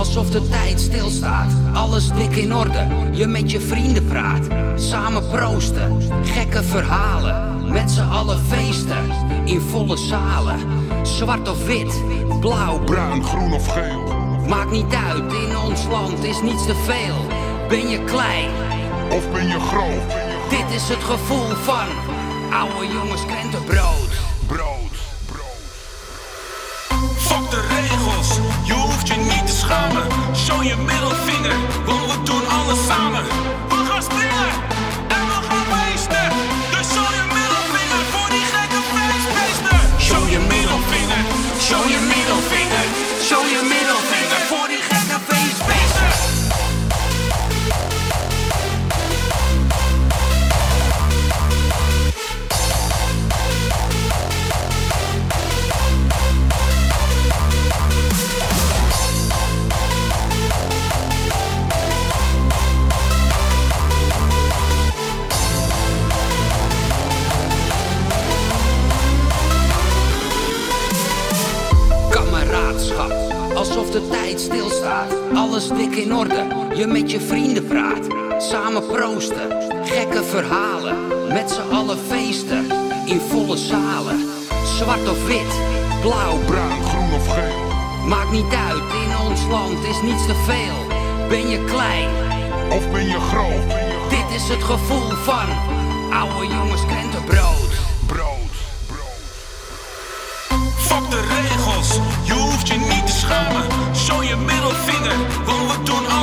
Alsof de tijd stilstaat, alles dik in orde. Je met je vrienden praat, samen proosten. Gekke verhalen, met z'n allen feesten. In volle zalen, zwart of wit, blauw, Bruin, groen of geel. Maakt niet uit, in ons land is niets te veel. Ben je klein, Of ben je groot? dit is het gevoel van oude jongens krentenbrood. Brood, brood. Fuck de je hoeft je niet te schamen. Show je Alsof de tijd stilstaat. Alles dik in orde, je met je vrienden praat. Samen proosten, gekke verhalen. Met z'n allen feesten, in volle zalen. Zwart of wit, blauw, Bruin, groen of geel. maakt niet uit. In ons land is niets te veel. Ben je klein, Of ben je groot? dit is het gevoel van oude jongens krentenbrood. je hoeft je niet te schamen. zo je middelvinger, want we doen.